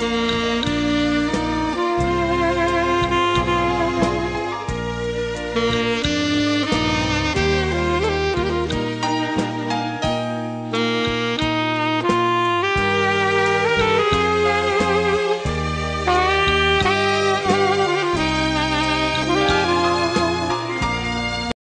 Música